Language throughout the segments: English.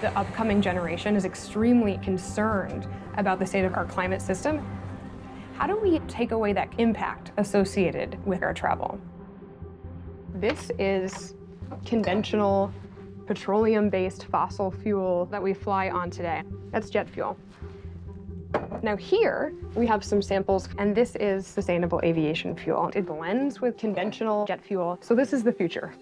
The upcoming generation is extremely concerned about the state of our climate system. How do we take away that impact associated with air travel? This is conventional petroleum-based fossil fuel that we fly on today. That's jet fuel. Now here, we have some samples, and this is sustainable aviation fuel. It blends with conventional jet fuel, so this is the future.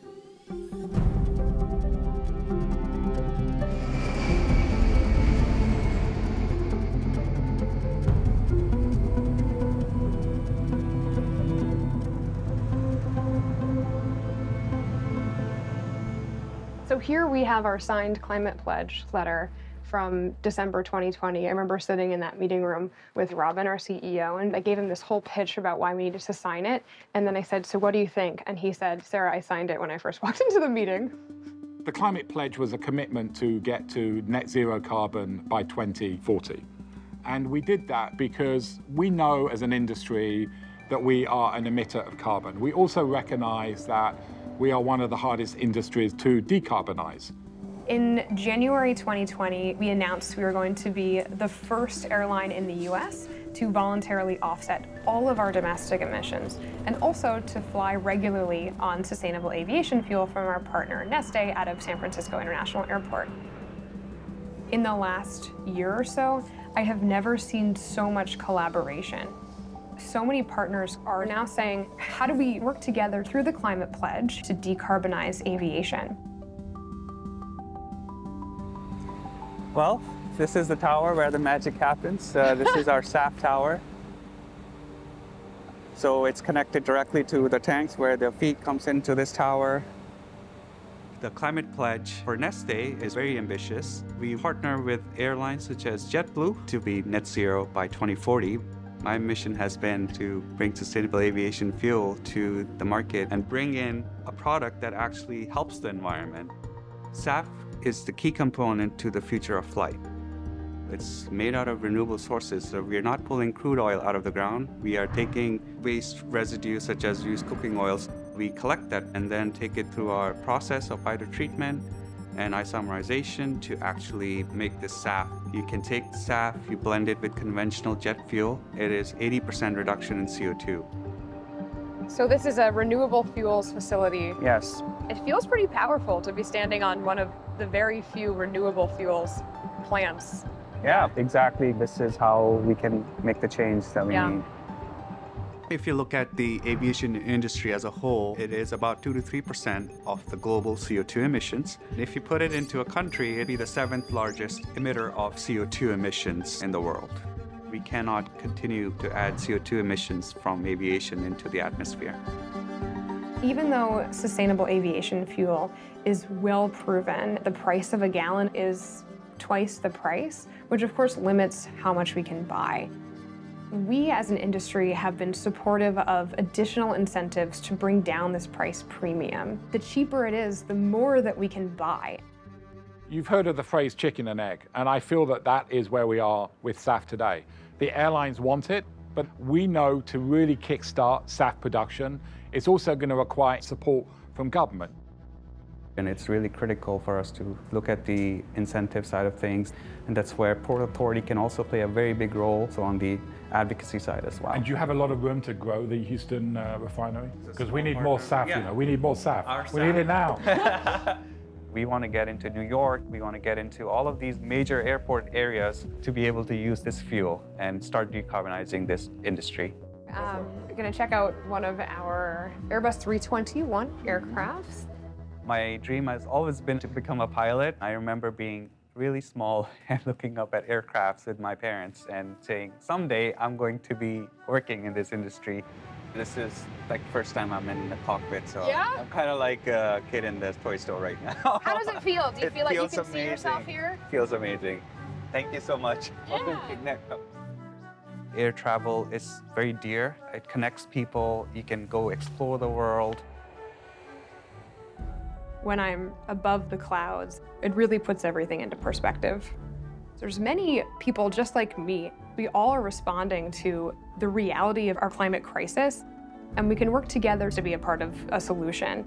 So here we have our signed climate pledge letter from December 2020. I remember sitting in that meeting room with Robin, our CEO, and I gave him this whole pitch about why we needed to sign it. And then I said, So what do you think? And he said, Sarah, I signed it when I first walked into the meeting. The climate pledge was a commitment to get to net zero carbon by 2040. And we did that because we know as an industry that we are an emitter of carbon. We also recognize that we are one of the hardest industries to decarbonize. In January 2020, we announced we were going to be the first airline in the US to voluntarily offset all of our domestic emissions and also to fly regularly on sustainable aviation fuel from our partner Neste out of San Francisco International Airport. In the last year or so, I have never seen so much collaboration so many partners are now saying, how do we work together through the climate pledge to decarbonize aviation? Well, this is the tower where the magic happens. Uh, this is our SAF tower. So it's connected directly to the tanks where the feed comes into this tower. The climate pledge for Neste is very ambitious. We partner with airlines such as JetBlue to be net zero by 2040. My mission has been to bring sustainable aviation fuel to the market and bring in a product that actually helps the environment. SAF is the key component to the future of flight. It's made out of renewable sources, so we're not pulling crude oil out of the ground. We are taking waste residues such as used cooking oils. We collect that and then take it through our process of hydrotreatment and isomerization to actually make the SAF. You can take SAF, you blend it with conventional jet fuel. It is 80% reduction in CO2. So this is a renewable fuels facility. Yes. It feels pretty powerful to be standing on one of the very few renewable fuels plants. Yeah, exactly. This is how we can make the change that we Yeah. need. If you look at the aviation industry as a whole, it is about 2 to 3% of the global CO2 emissions. If you put it into a country, it'd be the seventh largest emitter of CO2 emissions in the world. We cannot continue to add CO2 emissions from aviation into the atmosphere. Even though sustainable aviation fuel is well proven, the price of a gallon is twice the price, which of course limits how much we can buy. We as an industry have been supportive of additional incentives to bring down this price premium. The cheaper it is, the more that we can buy. You've heard of the phrase chicken and egg, and I feel that that is where we are with SAF today. The airlines want it, but we know to really kickstart SAF production, it's also going to require support from government. And it's really critical for us to look at the incentive side of things. And that's where Port Authority can also play a very big role, so on the advocacy side as well. And you have a lot of room to grow the Houston uh, refinery? Because we need more SAF, Yeah. you know, we need more SAF. Our we need it now. We want to get into New York, we want to get into all of these major airport areas to be able to use this fuel and start decarbonizing this industry. Um, we're going to check out one of our Airbus 321 aircrafts. My dream has always been to become a pilot. I remember being really small and looking up at aircrafts with my parents and saying, someday I'm going to be working in this industry. This is like first time I'm in the cockpit, so Yeah? I'm kind of like a kid in the toy store right now. How does it feel? Do you It feel like you can see yourself amazing. here? Feels amazing. Thank you so much. Yeah. Air travel is very dear. It connects people. You can go explore the world. When I'm above the clouds, it really puts everything into perspective. There's many people just like me. We all are responding to the reality of our climate crisis, and we can work together to be a part of a solution.